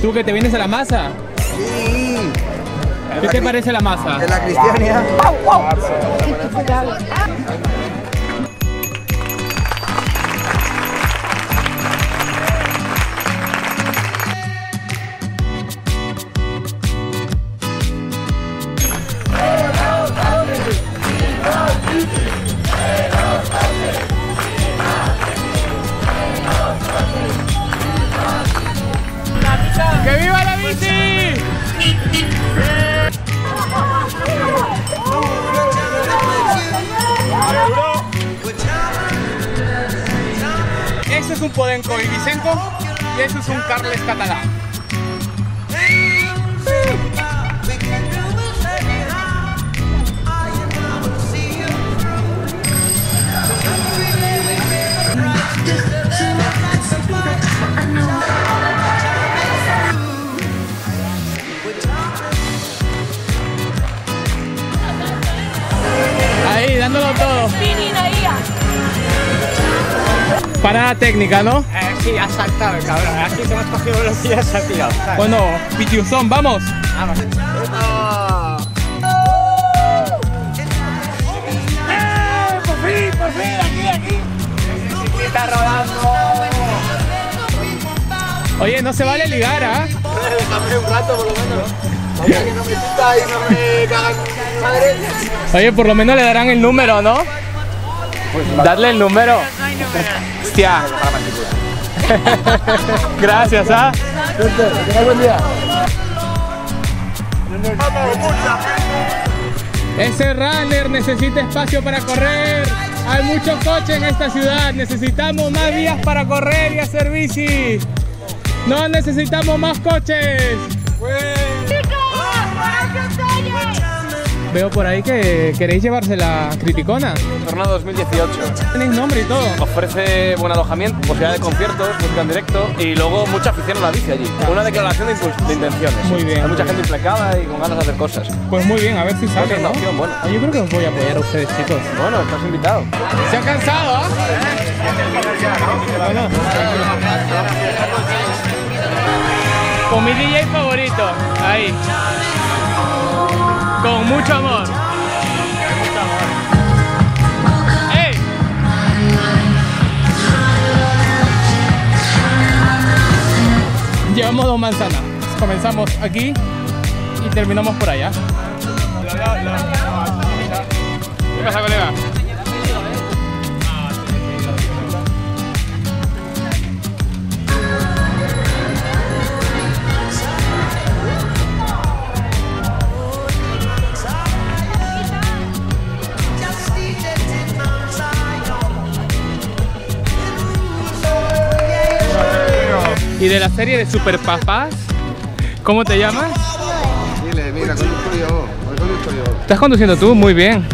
¿Tú que te vienes a la masa? Sí. ¿Qué te parece la masa? De la cristianía. Es un Podenco Ibicenco y eso es un Carles catalán. Parada técnica, ¿no? Eh, sí, ha saltado el cabrón. Aquí te hemos cogido velocidad y se ha tirado. ¿sabes? Bueno, Pitiuzón, vamos. Vamos. ¡Eh! ¡Por fin, por fin! ¡Aquí, aquí! Bicicleta rodando. Oye, no se vale ligar, ¿ah? Déjame un rato por lo menos. Vaya que no me quita y no me cagan mi madre. Oye, por lo menos le darán el número, ¿no? Darle el número. Hostia. Gracias, ¿ah? Tenga buen día. Ese runner necesita espacio para correr. Hay muchos coches en esta ciudad. Necesitamos más vías para correr y hacer bici. No necesitamos más coches. Veo por ahí que queréis llevarse la criticona. Tornado 2018. Tenéis nombre y todo. Ofrece buen alojamiento, posibilidad de conciertos, música en directo y luego mucha afición a la bici allí. Una declaración de, intenciones. Muy bien. Hay mucha gente implicada y con ganas de hacer cosas. Pues muy bien, a ver si sale, es una ¿no? opción buena. Yo creo que os voy a apoyar a ustedes, chicos. Bueno, estás invitado. ¿Se han cansado, ah? Bueno. Con mi DJ favorito, ahí. Con mucho amor. Llevamos dos manzanas. Comenzamos aquí y terminamos por allá. ¿Qué pasa, colega? Y de la serie de Super Papás, ¿cómo te llamas? Dile, mira, conduzco yo. Hoy conduzco yo. ¿Estás conduciendo tú? Muy bien.